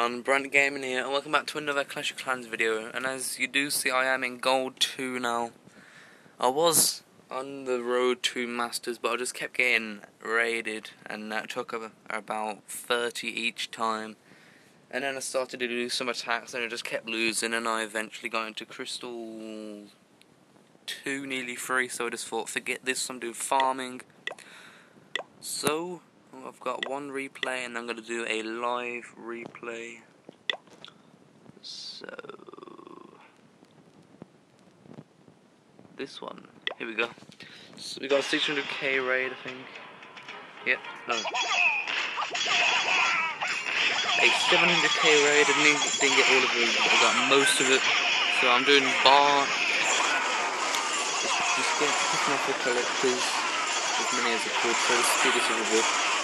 on? Brant Gaming here, and welcome back to another Clash of Clans video. And as you do see, I am in Gold 2 now. I was on the road to Masters, but I just kept getting raided, and that took about 30 each time. And then I started to do some attacks, and I just kept losing, and I eventually got into Crystal 2, nearly 3, so I just thought, forget this, I'm doing farming. So, I've got one replay and I'm going to do a live replay. So, this one. Here we go. So we got a 600k raid, I think. Yep, no. A 700k raid, I didn't, didn't get all of it, I got most of it. So I'm doing bar. Just, just get picking off the collectors, as many as I could, so let's do this a bit.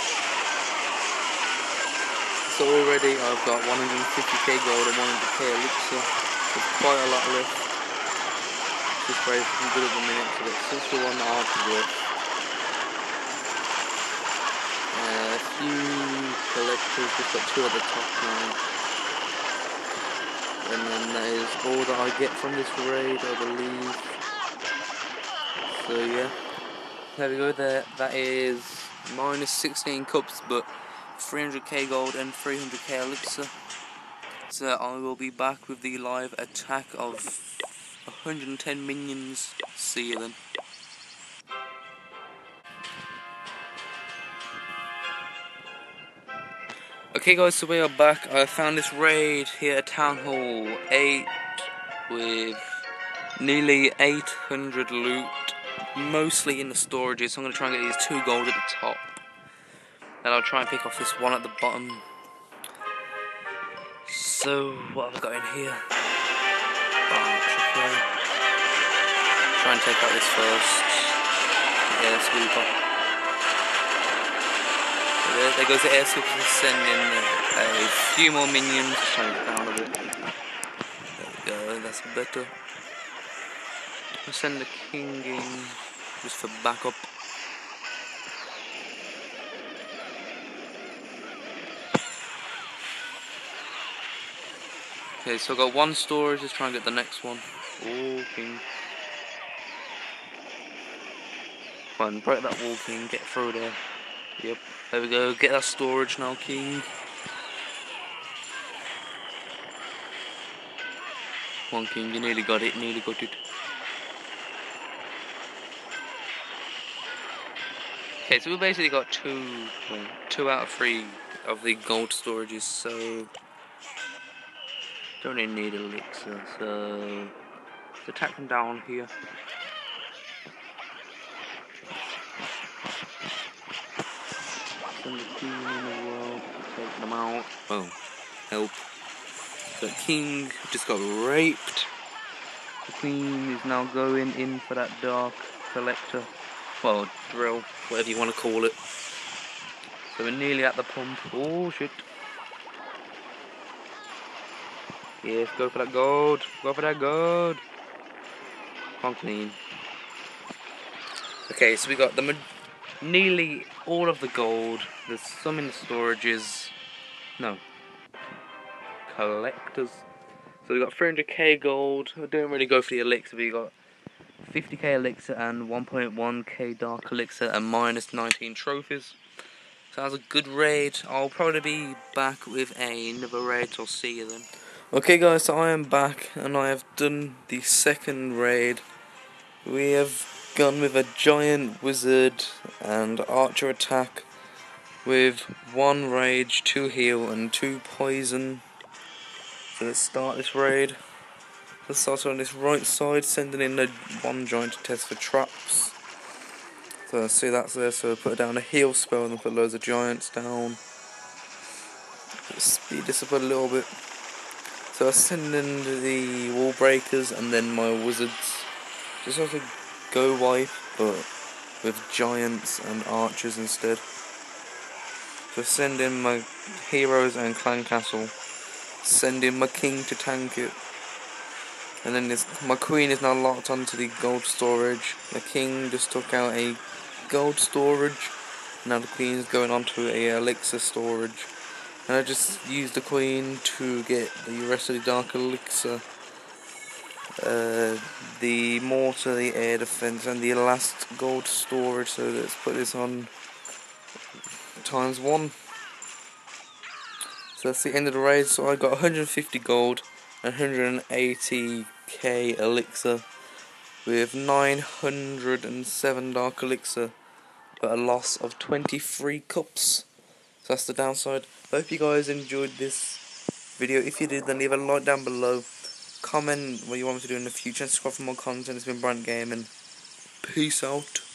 So already I've got 150k gold and 100k elixir. There's quite a lot left. Just very good at the minute, so that's 61 archers left. Uh, a few collectors, just got two at the top now. And then that is all that I get from this raid, I believe. So yeah, there we go. There, that is minus 16 cups, but 300k gold and 300k elixir. So I will be back with the live attack of 110 minions. See you then. Okay guys, so we are back. I found this raid here at Town Hall 8 with nearly 800 loot, mostly in the storages. So I'm going to try and get these two gold at the top. Then I'll try and pick off this one at the bottom. So, what have I got in here? okay. Try and take out this first. Yeah, sweeper. There, there goes the air sweeper send in a few more minions. Trying to get down a bit. There we go, that's better. I'll send the king in just for backup. Okay, so I've got one storage, let's try and get the next one. Oh, king. Fine, break that wall, king, get through there. Yep, there we go, get that storage now, king. One king, you nearly got it, nearly got it. Okay, so we basically got two, two out of three of the gold storages, so don't even need elixir, so let's attack them down here. Send the queen in the world, take them out. Boom. Help. The king just got raped. The queen is now going in for that dark collector. Well, drill, whatever you want to call it. So we're nearly at the pump. Oh shit. Yes, go for that gold. Go for that gold. Come clean. Okay, so we got the nearly all of the gold. There's some in the storages. No. Collectors. So we got 300k gold. I don't really go for the elixir, we got 50k elixir and 1.1k dark elixir and minus 19 trophies. So that was a good raid. I'll probably be back with another raid, I'll see you then. Okay guys, so I am back and I have done the second raid. We have gone with a giant wizard and archer attack with one rage, two heal and two poison. So let's start this raid. Let's start on this right side, sending in the one giant to test for traps. So see that's there, so put down a heal spell and put loads of giants down. Speed this up a little bit. So I send in the wall breakers and then my wizards. Just have to GoWiPe, but with giants and archers instead. So send in my heroes and clan castle. Send in my king to tank it. And then this, my queen is now locked onto the gold storage. The king just took out a gold storage. Now the queen is going onto a elixir storage. And I just used the coin to get the rest of the Dark Elixir. Uh, the mortar, the air defense, and the last gold storage. So let's put this on times one. So that's the end of the raid. So I got 150 gold, 180k elixir, with 907 dark elixir, but a loss of 23 cups. So that's the downside. Hope you guys enjoyed this video. If you did, then leave a like down below. Comment what you want me to do in the future. And subscribe for more content. It's been Brant Gaming. Peace out.